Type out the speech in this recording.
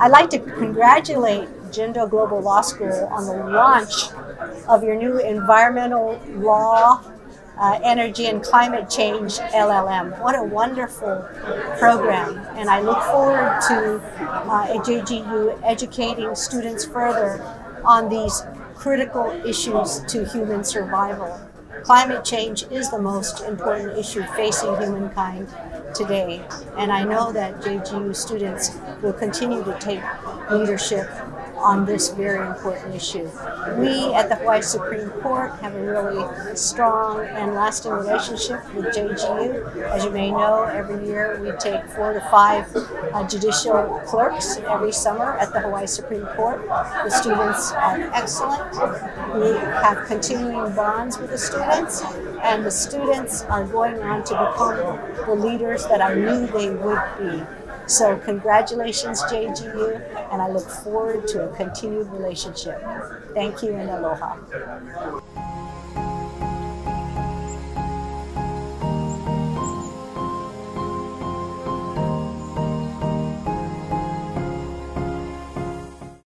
I'd like to congratulate Jindal Global Law School on the launch of your new environmental law, uh, energy and climate change LLM. What a wonderful program. And I look forward to uh, JGU educating students further on these critical issues to human survival. Climate change is the most important issue facing humankind today, and I know that JGU students will continue to take leadership on this very important issue. We at the Hawaii Supreme Court have a really strong and lasting relationship with JGU. As you may know, every year we take four to five uh, judicial clerks every summer at the Hawaii Supreme Court. The students are excellent. We have continuing bonds with the students, and the students are going on to become the leaders that I knew they would be. So congratulations, JGU, and I look forward to a continued relationship. Thank you and aloha.